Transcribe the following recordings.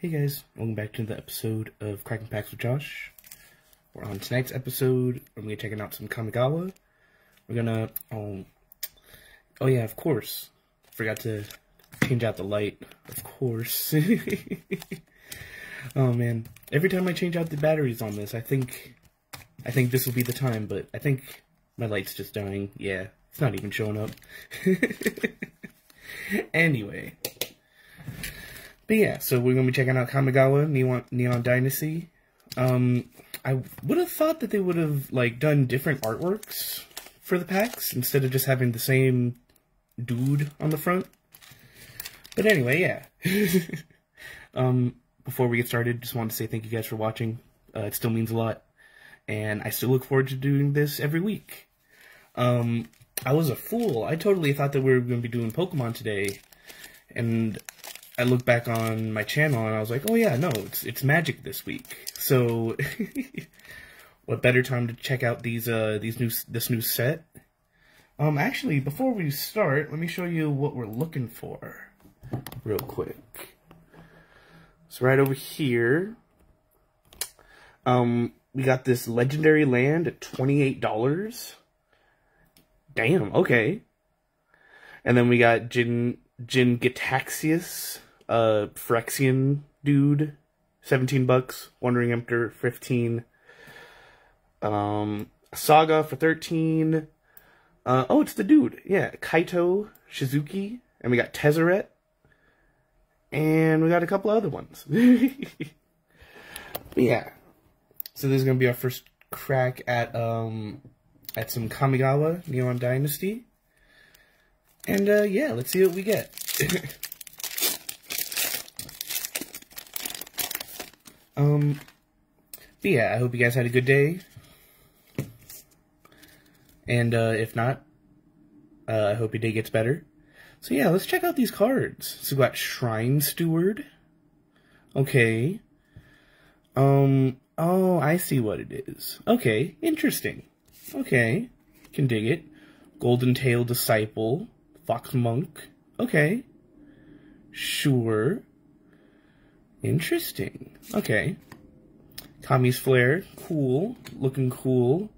Hey guys, welcome back to the episode of Cracking Packs with Josh. We're on tonight's episode. We're gonna be checking out some Kamigawa. We're gonna um oh yeah, of course. Forgot to change out the light. Of course. oh man. Every time I change out the batteries on this, I think I think this will be the time, but I think my light's just dying. Yeah, it's not even showing up. anyway. But yeah, so we're gonna be checking out Kamigawa Neon, Neon Dynasty. Um, I would have thought that they would have like done different artworks for the packs instead of just having the same dude on the front. But anyway, yeah. um, before we get started, just wanted to say thank you guys for watching. Uh, it still means a lot, and I still look forward to doing this every week. Um, I was a fool. I totally thought that we were going to be doing Pokemon today, and I look back on my channel and I was like, oh yeah, no, it's it's Magic this week. So, what better time to check out these uh these new this new set? Um, actually, before we start, let me show you what we're looking for, real quick. So right over here, um, we got this legendary land at twenty eight dollars. Damn. Okay. And then we got Jin Jin-Gitaxias uh, Phyrexian dude, 17 bucks. Wandering Emperor, 15. Um, Saga for 13. Uh, oh, it's the dude. Yeah, Kaito Shizuki. And we got Tezzeret. And we got a couple other ones. yeah. So this is going to be our first crack at, um, at some Kamigawa Neon Dynasty. And, uh, yeah, let's see what we get. Um, but yeah, I hope you guys had a good day. And uh, if not, uh, I hope your day gets better. So yeah, let's check out these cards. So we got Shrine Steward. Okay. Um, oh, I see what it is. Okay, interesting. Okay, can dig it. Golden Tail Disciple. Fox Monk. Okay. Sure. Interesting. Okay. Kami's Flare. Cool. Looking cool.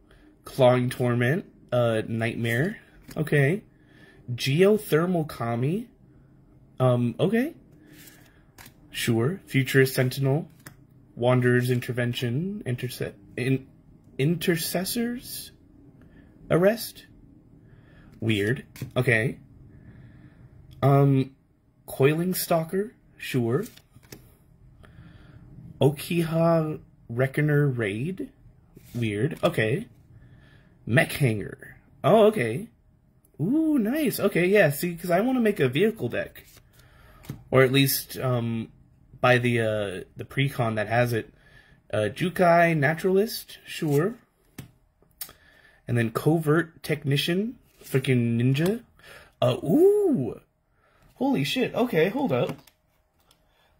Clawing Torment. Uh, Nightmare. Okay. Geothermal Kami. Um, okay. Sure. Futurist Sentinel. Wanderer's Intervention. In, intercessors? Arrest? Weird. Okay. Um, Coiling Stalker. Sure. Okiba Reckoner Raid? Weird. Okay. Mech Hangar. Oh, okay. Ooh, nice. Okay, yeah, see, because I want to make a vehicle deck. Or at least, um, by the, uh, the precon that has it. Uh, Jukai Naturalist, sure. And then Covert Technician, freaking ninja. Uh, ooh! Holy shit, okay, hold up.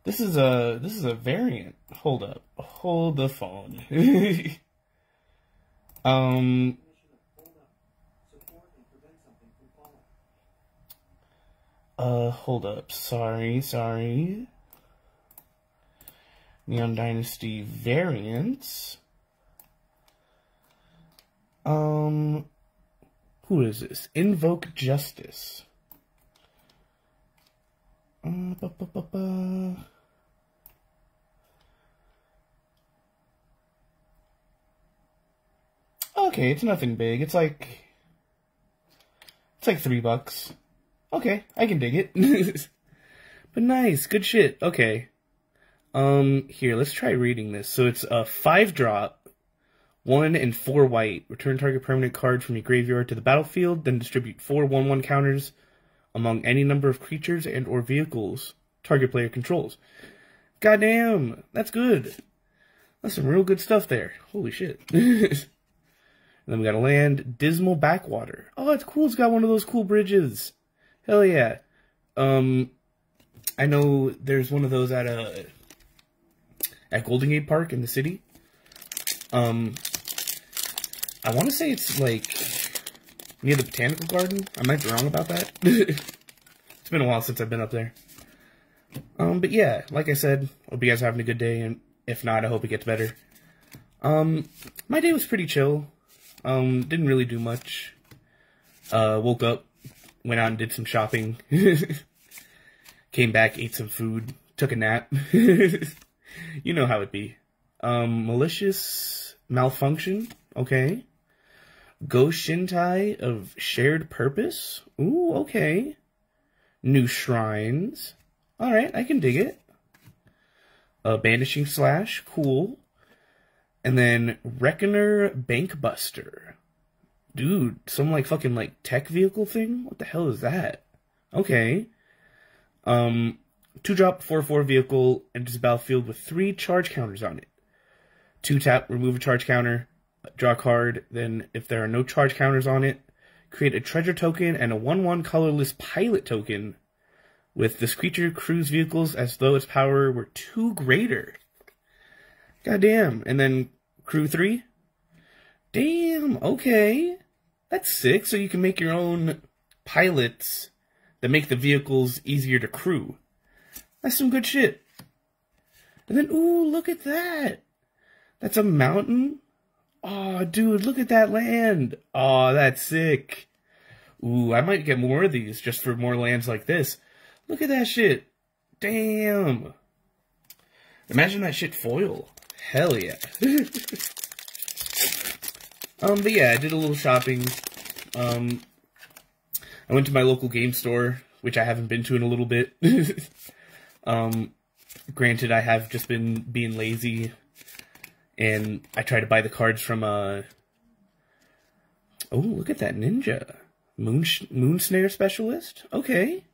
This is a this is a variant. Hold up. Hold the phone. um Uh hold up. Sorry, sorry. Neon Dynasty variants. Um who is this? Invoke Justice. Uh, Okay, it's nothing big. It's like it's like three bucks. Okay, I can dig it. but nice, good shit. Okay. Um, here, let's try reading this. So it's a five drop, one and four white. Return target permanent card from your graveyard to the battlefield, then distribute four one one counters among any number of creatures and or vehicles target player controls. Goddamn, that's good. That's some real good stuff there. Holy shit. And then we got a land, Dismal Backwater. Oh, it's cool. It's got one of those cool bridges. Hell yeah. Um, I know there's one of those at a uh, at Golden Gate Park in the city. Um, I want to say it's like near the Botanical Garden. I might be wrong about that. it's been a while since I've been up there. Um, but yeah, like I said, hope you guys are having a good day, and if not, I hope it gets better. Um, my day was pretty chill. Um, didn't really do much. Uh, woke up, went out and did some shopping. Came back, ate some food, took a nap. you know how it be. Um, malicious malfunction, okay. Go Shintai of shared purpose. Ooh, okay. New shrines. Alright, I can dig it. A banishing slash, cool. And then Reckoner Bankbuster. Dude, some like fucking like tech vehicle thing? What the hell is that? Okay. Um, two drop, four four vehicle enters the battlefield with three charge counters on it. Two tap, remove a charge counter, draw a card. Then, if there are no charge counters on it, create a treasure token and a one one colorless pilot token with this creature crews vehicles as though its power were two greater. Goddamn. And then crew three. Damn, okay. That's sick. So you can make your own pilots that make the vehicles easier to crew. That's some good shit. And then, ooh, look at that. That's a mountain. Oh, dude, look at that land. Oh, that's sick. Ooh, I might get more of these just for more lands like this. Look at that shit. Damn. Imagine that shit foil. Hell yeah. um, but yeah, I did a little shopping. Um, I went to my local game store, which I haven't been to in a little bit. um, granted, I have just been being lazy, and I tried to buy the cards from, uh... Oh, look at that ninja. Moon, moon snare specialist? Okay.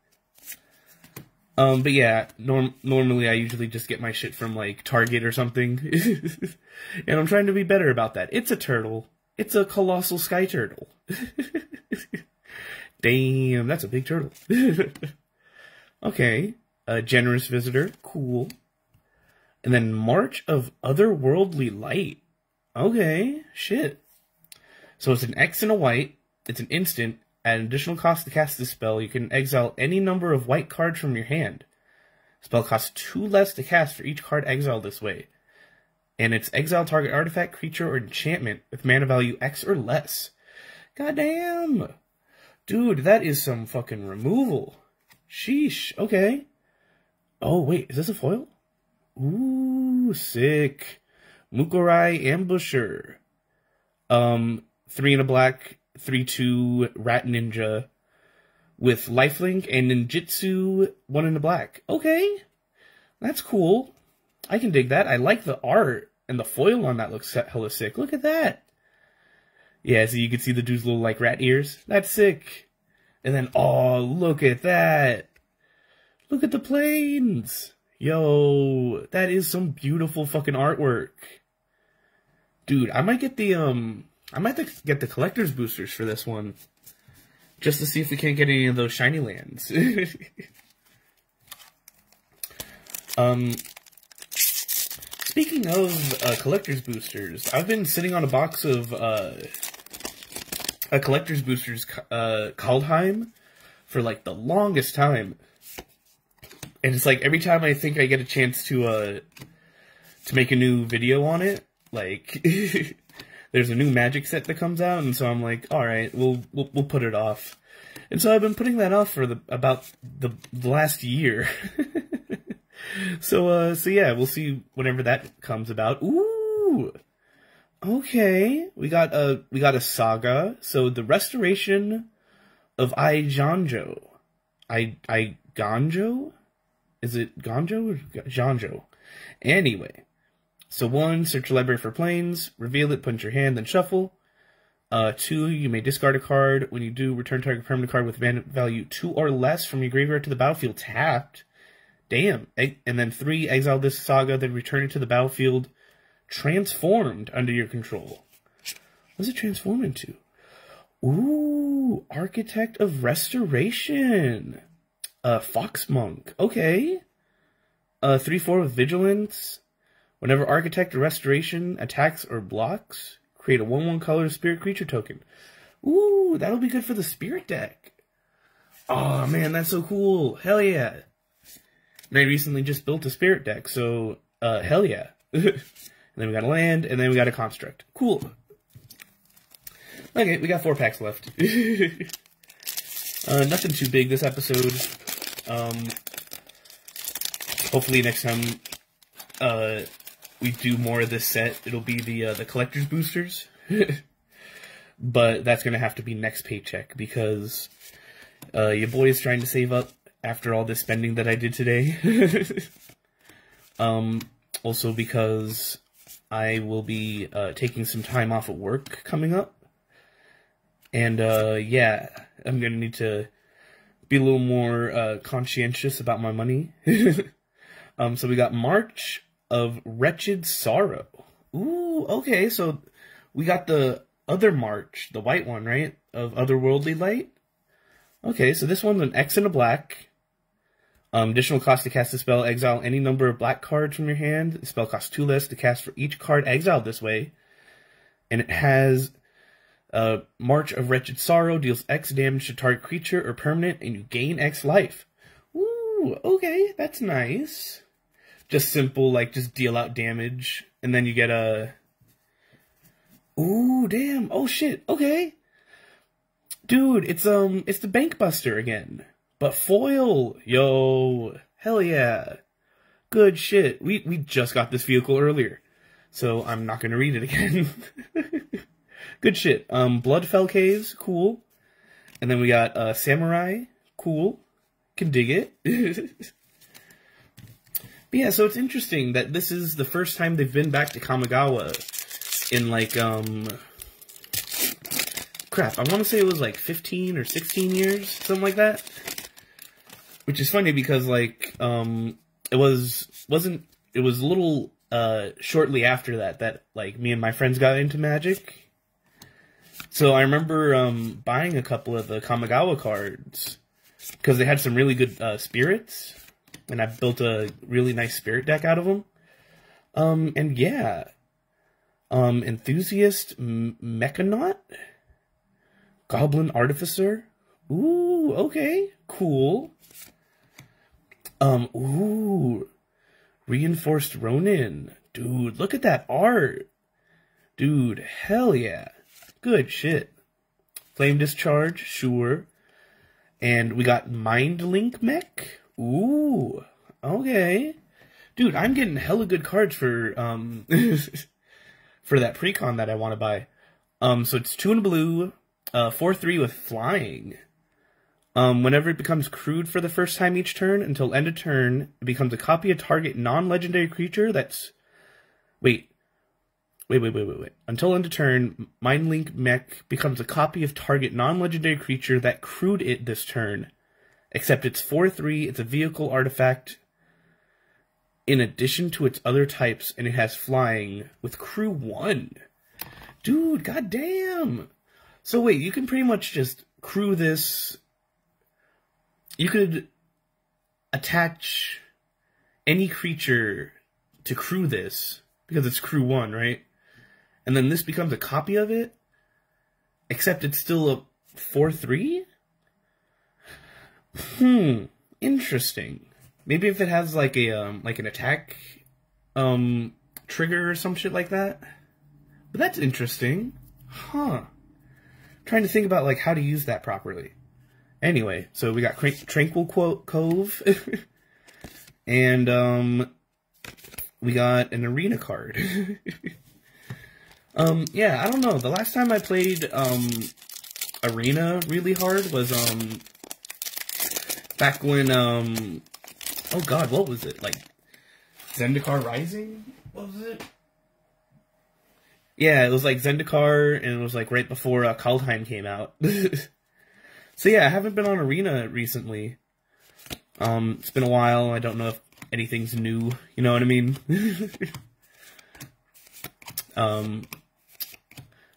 Um, but yeah, norm normally I usually just get my shit from like Target or something. and I'm trying to be better about that. It's a turtle. It's a colossal sky turtle. Damn, that's a big turtle. okay. A generous visitor. Cool. And then March of Otherworldly Light. Okay, shit. So it's an X and a white. It's an instant, at an additional cost to cast this spell, you can exile any number of white cards from your hand. Spell costs two less to cast for each card exiled this way. And it's exile target artifact, creature, or enchantment with mana value X or less. Goddamn! Dude, that is some fucking removal. Sheesh, okay. Oh, wait, is this a foil? Ooh, sick. Mukotai Ambusher. Um, three in a black, 3-2 Rat Ninja with lifelink and ninjutsu one in the black. Okay, that's cool. I can dig that. I like the art and the foil on that looks hella sick. Look at that. Yeah, so you can see the dude's little like rat ears. That's sick. And then, oh, look at that. Look at the plains. Yo, that is some beautiful fucking artwork. Dude, I might get the, um, I might get the collector's boosters for this one. Just to see if we can't get any of those shiny lands. um, speaking of uh, collector's boosters, I've been sitting on a box of uh, a collector's boosters uh, Kaldheim for like the longest time. And it's like every time I think I get a chance to uh to make a new video on it, like there's a new magic set that comes out, and so I'm like, all right, we'll we'll, we'll put it off. And so I've been putting that off for the about the, the last year. so uh, so yeah, we'll see whenever that comes about. Ooh, okay, we got a we got a saga. So the restoration of Eiganjo, I I Ganjo, is it Ganjo or Janjo? Anyway, so one, search your library for plains, reveal it, put in your hand, then shuffle. Uh, two, you may discard a card. When you do, return target permanent card with value two or less from your graveyard to the battlefield tapped. Damn. And then three, exile this saga, then return it to the battlefield transformed under your control. What does it transform into? Ooh, Architect of Restoration. Uh, Fox Monk. Okay. Uh, 3-4 with Vigilance. Whenever Architect or Restoration attacks or blocks, create a 1-1 color spirit creature token. Ooh, that'll be good for the spirit deck. Oh man, that's so cool. Hell yeah. And I recently just built a spirit deck, so uh, hell yeah. and then we got a land, and then we got a construct. Cool. Okay, we got four packs left. uh, nothing too big this episode. Um, hopefully next time uh, we do more of this set, it'll be the uh, the collector's boosters. but that's gonna have to be next paycheck because uh, your boy is trying to save up after all this spending that I did today. um, also because I will be uh, taking some time off of work coming up. And uh, yeah, I'm gonna need to be a little more uh, conscientious about my money. um, so we got March of Wretched Sorrow. Ooh, okay, so we got the other March, the white one, right? Of Otherworldly Light. Okay, so this one's an X and a black. Um, additional cost to cast the spell, exile any number of black cards from your hand. The spell costs two less to cast for each card exiled this way. And it has uh, March of Wretched Sorrow, deals X damage to target creature or permanent, and you gain X life. Ooh, okay, that's nice. Just simple, like, just deal out damage, and then you get a... Ooh, damn, oh shit, okay. Dude, it's, um, it's the Bank Buster again. But foil, yo, hell yeah. Good shit. We, we just got this vehicle earlier, so I'm not gonna read it again. Good shit. Um, Bloodfell Caves, cool. And then we got uh, Samurai, cool. Can dig it. but yeah, so it's interesting that this is the first time they've been back to Kamigawa in like, um... Crap, I want to say it was like 15 or 16 years, something like that. Which is funny because, like, um, it was, wasn't, it was a little, uh, shortly after that, that, like, me and my friends got into Magic so I remember um, buying a couple of the Kamigawa cards because they had some really good uh, spirits, and I've built a really nice spirit deck out of them. Um, and yeah, um, enthusiast M- mechanaut, goblin artificer. Ooh, okay, cool. Um, ooh, reinforced Ronin, dude. Look at that art, dude. Hell yeah. Good shit. Flame Discharge, sure. And we got Mind Link Mech. Ooh, okay. Dude, I'm getting hella good cards for um for that precon that I want to buy. Um, so it's two in blue, uh, four three with flying. Um, whenever it becomes crewed for the first time each turn, until end of turn, it becomes a copy of target non-legendary creature that's. Wait, Wait, wait, wait, wait, wait. Until end of turn, Mindlink Mech becomes a copy of target non-legendary creature that crewed it this turn. Except it's 4-3, it's a vehicle artifact in addition to its other types, and it has flying with crew 1. Dude, goddamn! So wait, you can pretty much just crew this... You could attach any creature to crew this, because it's crew 1, right? and then this becomes a copy of it, except it's still a 4-3? Hmm, interesting. Maybe if it has like a um, like an attack um trigger or some shit like that. But that's interesting. Huh. trying to think about like how to use that properly. Anyway, so we got Tranquil Quote Cove. and um we got an arena card. Um, yeah, I don't know. The last time I played, um, Arena really hard was, um, back when, um, oh god, what was it? Like, Zendikar Rising? What was it? Yeah, it was like Zendikar, and it was like right before uh, Kaldheim came out. so yeah, I haven't been on Arena recently. Um, it's been a while. I don't know if anything's new. You know what I mean? um,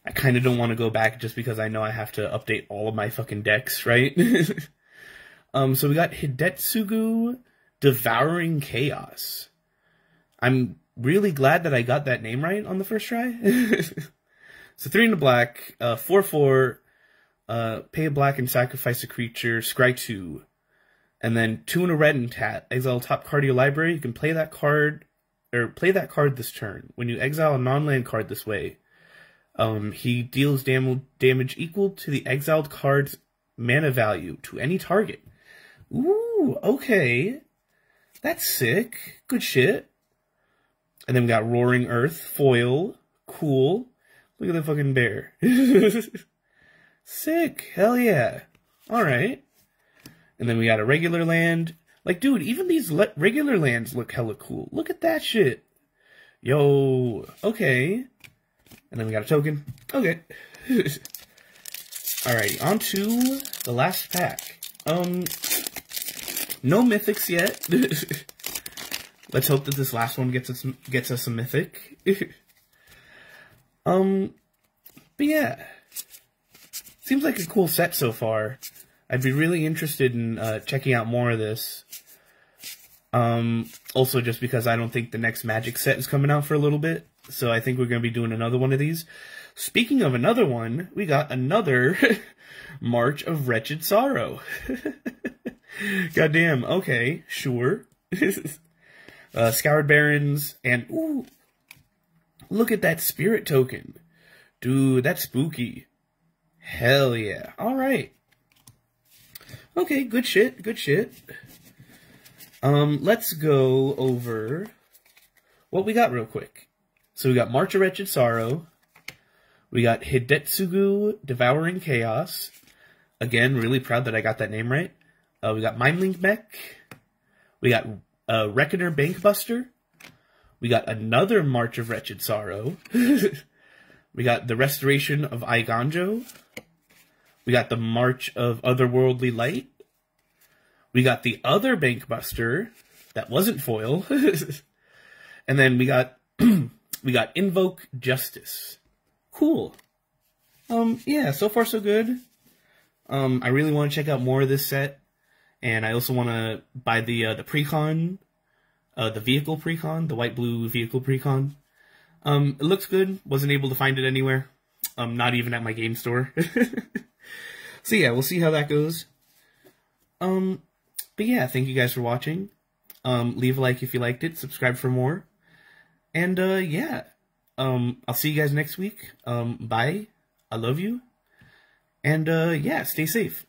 I kind of don't want to go back just because I know I have to update all of my fucking decks, right? um, so we got Hidetsugu Devouring Chaos. I'm really glad that I got that name right on the first try. so three in the black, uh, four four, uh, pay a black and sacrifice a creature, scry two. And then two in a red and tat. Exile top card of your library. You can play that card or play that card this turn. When you exile a non-land card this way, um, he deals dam- damage equal to the exiled card's mana value to any target. Ooh, okay. That's sick. Good shit. And then we got Roaring Earth, foil, cool. Look at the fucking bear. sick. Hell yeah. Alright. And then we got a regular land. Like, dude, even these regular lands look hella cool. Look at that shit. Yo, okay. And then we got a token. Okay. Alright, on to the last pack. Um, no mythics yet. Let's hope that this last one gets us gets us a mythic. um, but yeah, seems like a cool set so far. I'd be really interested in uh, checking out more of this. Um, also just because I don't think the next Magic set is coming out for a little bit, so I think we're going to be doing another one of these. Speaking of another one, we got another March of Wretched Sorrow. Goddamn, okay, sure. uh, Scoured Barrens and ooh, look at that Spirit token. Dude, that's spooky. Hell yeah. Alright. Okay, good shit, good shit. Um, let's go over what we got real quick. So we got March of Wretched Sorrow. We got Hidetsugu Devouring Chaos. Again, really proud that I got that name right. Uh, we got Mindlink Mech. We got uh, Reckoner Bankbuster. We got another March of Wretched Sorrow. we got the Restoration of Eiganjo. We got the March of Otherworldly Light. We got the other Bankbuster that wasn't foil. and then we got we got Invoke Justice. Cool. Um, yeah, so far so good. Um, I really want to check out more of this set, and I also want to buy the uh, the precon, uh, the vehicle precon, the white blue vehicle precon. Um, it looks good. Wasn't able to find it anywhere. Um, not even at my game store. so yeah, we'll see how that goes. Um, but yeah, thank you guys for watching. Um, leave a like if you liked it. Subscribe for more. And uh, yeah, um, I'll see you guys next week. Um, bye. I love you. And uh, yeah, stay safe.